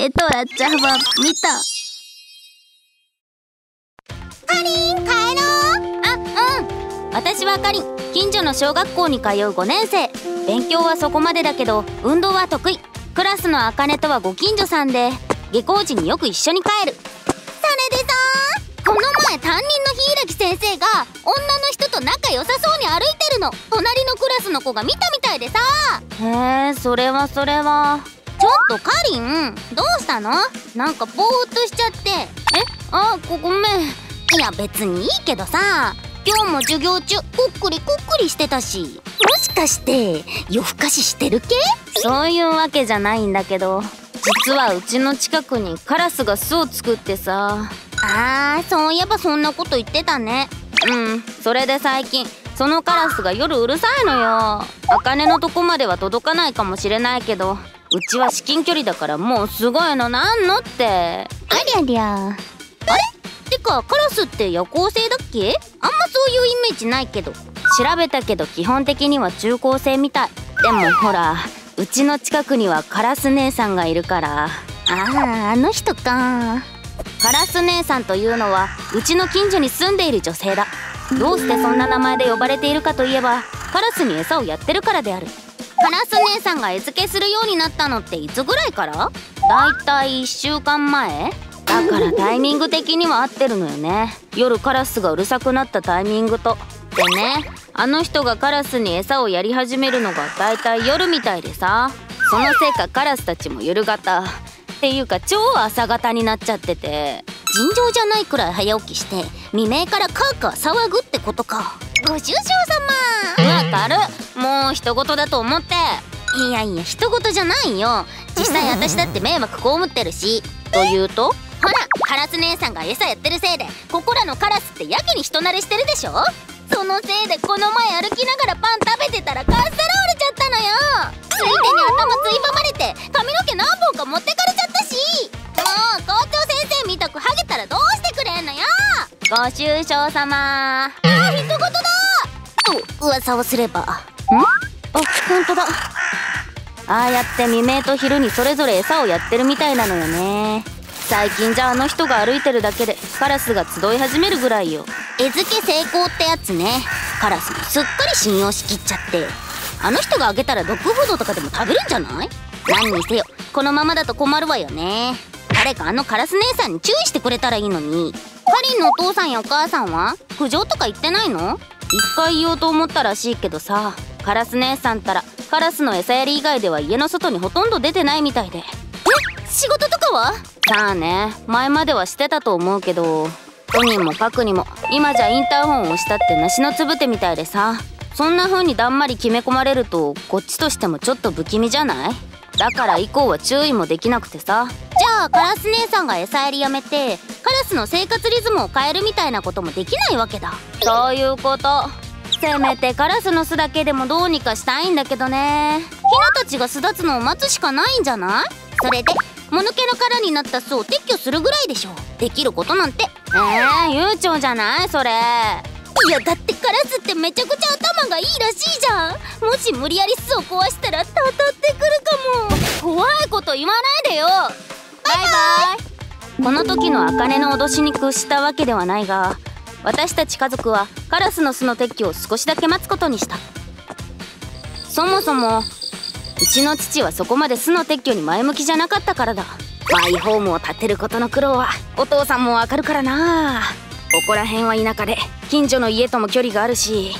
えとらちゃんは見た。かりん帰ろう。あうん。私はかりん近所の小学校に通う5年生。勉強はそこまでだけど運動は得意。クラスのあかねとはご近所さんで下校時によく一緒に帰る。それでさ。この前担任の柊先生が女の人と仲良さそうに歩いてるの。隣のクラスの子が見たみたいでさ。へえそれはそれは。ちょっとかりんどうしたの？なんかぼーっとしちゃって。え？あごごめん。いや別にいいけどさ。今日も授業中こっくりこっくりしてたし。もしかして夜更かししてる系？そういうわけじゃないんだけど。実はうちの近くにカラスが巣を作ってさ。あーそういえばそんなこと言ってたね。うんそれで最近そのカラスが夜うるさいのよ。茜のとこまでは届かないかもしれないけどうちは至近距離だからもうすごいのなんのって。ありゃりゃ。あれ？てかカラスって夜行性だっけ？あんまそういうイメージないけど。調べたけど基本的には中高生みたい。でもほらうちの近くにはカラス姉さんがいるから。あああの人か。カラス姉さんというのはうちの近所に住んでいる女性だ。どうしてそんな名前で呼ばれているかといえばカラスに餌をやってるからであるカラス姉さんが餌付けするようになったのっていつぐらいから？だいたい1週間前？だからタイミング的には合ってるのよね。夜カラスがうるさくなったタイミングと。でねあの人がカラスに餌をやり始めるのがだいたい夜みたいでさ。そのせいかカラスたちも夜型。っていうか超朝型になっちゃってて。尋常じゃないくらい早起きして未明からカーカー騒ぐってことか。ご愁傷様。わかる。もう人事だと思って。いやいや人事じゃないよ。実際私だって迷惑被ってるし。というとほらカラス姉さんが餌やってるせいでここらのカラスってやけに人慣れしてるでしょ？そのせいでこの前歩きながらパン食べてたらカステラ折れちゃったのよ。ついでに頭ついばまれて髪の毛何本か持ってかれちゃったし。もう校長先生みたくハゲたらどうしてくれんのよ。ご愁傷様。あ人事だ。噂をすれば。ん？あ本当だ。ああやって未明と昼にそれぞれ餌をやってるみたいなのよね。最近じゃあの人が歩いてるだけでカラスが集い始めるぐらいよ。餌付け成功ってやつね。カラスもすっかり信用しきっちゃって。あの人があげたらドッグフードとかでも食べるんじゃない？何にせよこのままだと困るわよね。誰かあのカラス姉さんに注意してくれたらいいのに。かりんのお父さんやお母さんは？苦情とか言ってないの？一回言おうと思ったらしいけどさカラス姉さんたらカラスの餌やり以外では家の外にほとんど出てないみたいで。え？仕事とかは？さあね前まではしてたと思うけどとにもかくにも今じゃインターホンを押したって梨のつぶてみたいでさそんな風にだんまり決め込まれるとこっちとしてもちょっと不気味じゃない？だから以降は注意もできなくてさカラス姉さんが餌やりやめてカラスの生活リズムを変えるみたいなこともできないわけだ。そういうこと。せめてカラスの巣だけでもどうにかしたいんだけどね。ヒナたちが巣立つのを待つしかないんじゃない？それでもぬけの殻になった巣を撤去するぐらいでしょ。できることなんて。えー、悠長じゃない？それ。いやだってカラスってめちゃくちゃ頭がいいらしいじゃん。もし無理やり巣を壊したらたたってくるかも。怖いこと言わないでよ。バイバイ。この時の茜の脅しに屈したわけではないが私たち家族はカラスの巣の撤去を少しだけ待つことにした。そもそもうちの父はそこまで巣の撤去に前向きじゃなかったからだ。マイホームを建てることの苦労はお父さんもわかるからな。ここら辺は田舎で近所の家とも距離があるし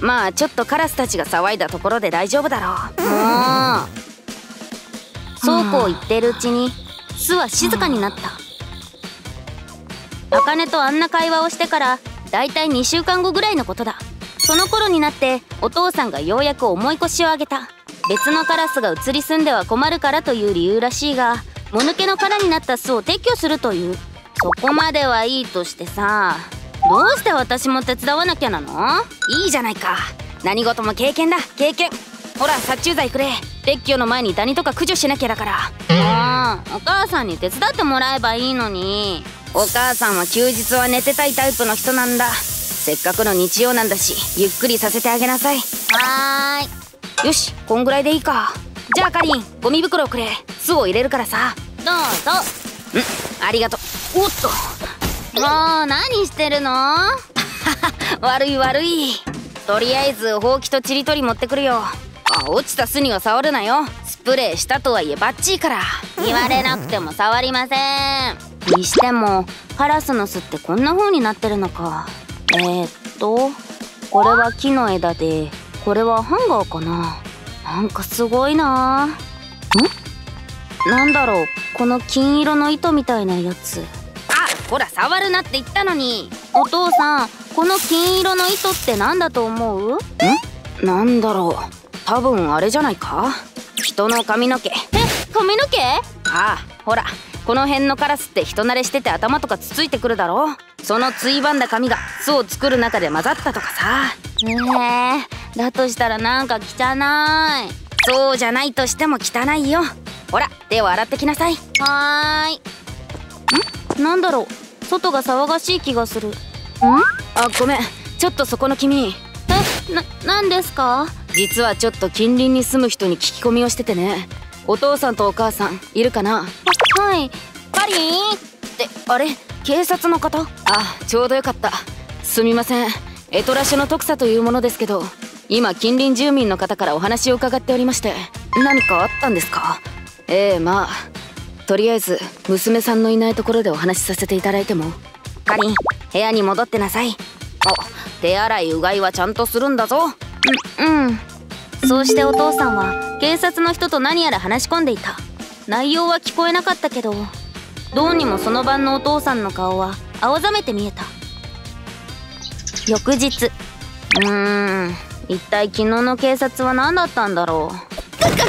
まあちょっとカラスたちが騒いだところで大丈夫だろう。もう。そうこう言ってるうちに巣は静かになった。茜とあんな会話をしてからだいたい2週間後ぐらいのことだ。その頃になってお父さんがようやく重い腰を上げた。別のカラスが移り住んでは困るからという理由らしいがもぬけの殻になった巣を撤去するというそこまではいいとしてさどうして私も手伝わなきゃなの？いいじゃないか。何事も経験だ。経験。ほら殺虫剤くれ。撤去の前にダニとか駆除しなきゃだから。ああお母さんに手伝ってもらえばいいのに。お母さんは休日は寝てたいタイプの人なんだ。せっかくの日曜なんだしゆっくりさせてあげなさい。はーい。よしこんぐらいでいいか。じゃあかりんゴミ袋くれ。巣を入れるからさ。どうぞ。ありがとう。おっと。もう何してるの？悪い悪い。とりあえずほうきとちりとり持ってくるよあ落ちた巣には触るなよ。スプレーしたとはいえバッチリから。言われなくても触りません。にしてもカラスの巣ってこんな風になってるのか。えー、っとこれは木の枝でこれはハンガーかな。なんかすごいな。あなんだろうこの金色の糸みたいなやつ。あほら触るなって言ったのに。お父さんこの金色の糸って何だと思う？ん？なんだろう多分あれじゃないか？人の髪の毛。え髪の毛？ああほら。この辺のカラスって人慣れしてて頭とかつついてくるだろ？そのついばんだ髪が巣を作る中で混ざったとかさ。えー、だとしたらなんか汚い。そうじゃないとしても汚いよ。ほら手を洗ってきなさい。はーい。ん？なんだろう。外が騒がしい気がする。ん？あごめん。ちょっとそこの君。えな何ですか？実はちょっと近隣に住む人に聞き込みをしててね。お父さんとお母さんいるかな？はい。パリ？ーンってあれ？警察の方？あちょうどよかった。すみません。エトラシュの徳佐というものですけど今近隣住民の方からお話を伺っておりまして。何かあったんですか？ええまあとりあえず娘さんのいないところでお話しさせていただいても。かりん部屋に戻ってなさい。あ手洗いうがいはちゃんとするんだぞうん。そうしてお父さんは警察の人と何やら話し込んでいた。内容は聞こえなかったけどどうにもその晩のお父さんの顔は青ざめて見えた。翌日。うーん。一体昨日の警察は何だったんだろう。かかか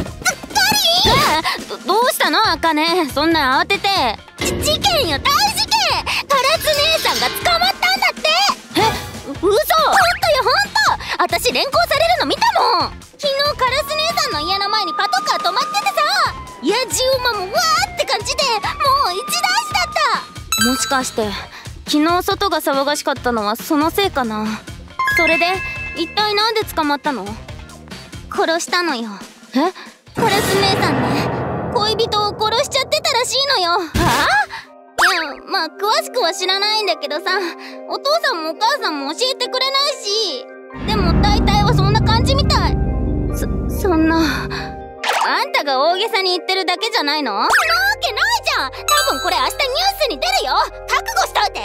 どどうしたの？あかねそんな慌てて。事件よ大事件！カラス姉さんが捕まったんだって！え？嘘！ほんとよほんと私連行されるの見たもん。昨日カラス姉さんの家の前にパトカー止まっててさ。野獣馬もわーって感じでもう一大事だった。もしかして昨日外が騒がしかったのはそのせいかな。それで一体なんで捕まったの？殺したのよ。え？カラス姉さんね。恋人を殺しちゃってたらしいのよ。はあ？いやまあ詳しくは知らないんだけどさ。お父さんもお母さんも教えてくれないしでも大体はそんな感じみたい。そそんな。あんたが大げさに言ってるだけじゃないの？そんなわけないじゃん。多分これ明日ニュースに出るよ。覚悟しといて。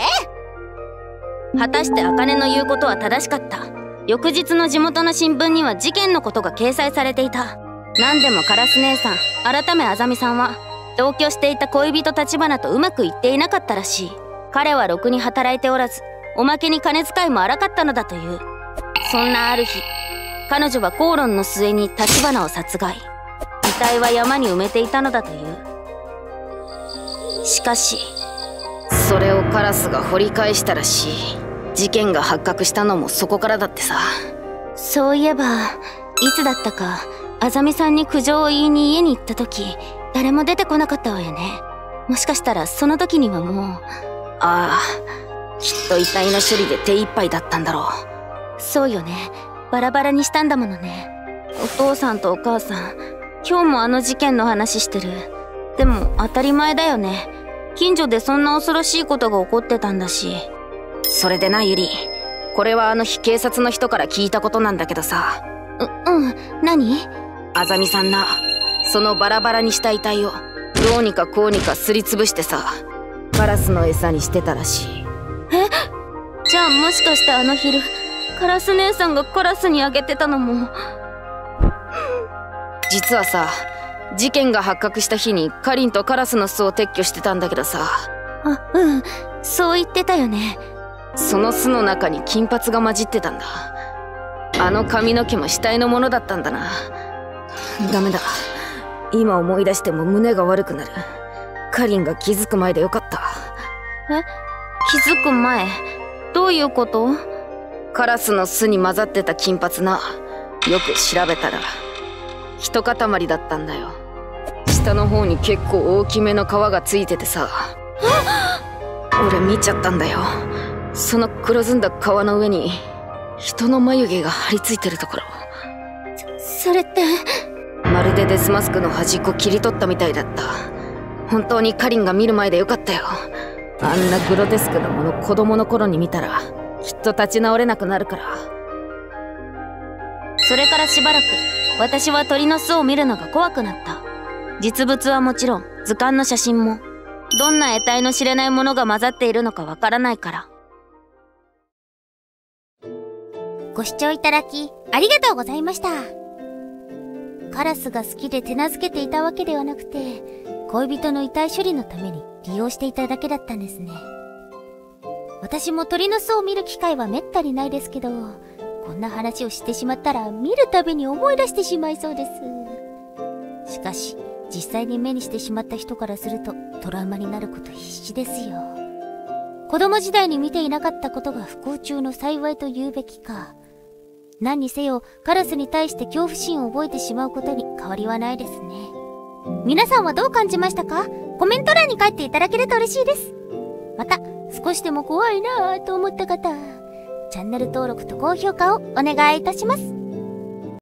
果たして茜の言うことは正しかった？翌日の地元の新聞には事件のことが掲載されていた。何でもカラス姉さん改めあざみさんは同居していた恋人立花とうまくいっていなかったらしい。彼はろくに働いておらずおまけに金遣いも荒かったのだというそんなある日彼女は口論の末に立花を殺害。遺体は山に埋めていたのだという。しかしそれをカラスが掘り返したらしい。事件が発覚したのもそこからだってさ。そういえばいつだったかあざみさんに苦情を言いに家に行った時誰も出てこなかったわよね。もしかしたらその時にはもう。ああきっと遺体の処理で手一杯だったんだろうそうよね。バラバラにしたんだものね。お父さんとお母さん今日もあの事件の話してる。でも当たり前だよね。近所でそんな恐ろしいことが起こってたんだし。それでなゆりこれはあの日警察の人から聞いたことなんだけどさ。ううん。何？あざみさんなそのバラバラにした遺体をどうにかこうにかすりつぶしてさカラスの餌にしてたらしい。え？じゃあもしかしてあの昼カラス姉さんがカラスにあげてたのも。実はさ事件が発覚した日にカリンとカラスの巣を撤去してたんだけどさ。あうん。そう言ってたよね。その巣の中に金髪が混じってたんだ。あの髪の毛も死体のものだったんだな。ダメだ。今思い出しても胸が悪くなる。カリンが気づく前でよかった。え？気づく前？どういうこと？カラスの巣に混ざってた金髪な。よく調べたら一塊だったんだよ。下の方に結構大きめの皮がついててさ。俺見ちゃったんだよ。その黒ずんだ皮の上に人の眉毛が張り付いてるところ。それって？まるでデスマスクの端っこ切り取ったみたいだった。本当にカリンが見る前でよかったよ。あんなグロテスクなもの子供の頃に見たらきっと立ち直れなくなるからそれからしばらく私は鳥の巣を見るのが怖くなった実物はもちろん図鑑の写真もどんな得体の知れないものが混ざっているのかわからないからご視聴いただき、ありがとうございました。カラスが好きで手なずけていたわけではなくて、恋人の遺体処理のために利用していただけだったんですね。私も鳥の巣を見る機会はめったにないですけど、こんな話をしてしまったら見るたびに思い出してしまいそうです。しかし、実際に目にしてしまった人からするとトラウマになること必至ですよ。子供時代に見ていなかったことが不幸中の幸いと言うべきか。何にせよカラスに対して恐怖心を覚えてしまうことに変わりはないですね。皆さんはどう感じましたか？コメント欄に書いていただけると嬉しいです。また、少しでも怖いなぁと思った方、チャンネル登録と高評価をお願いいたします。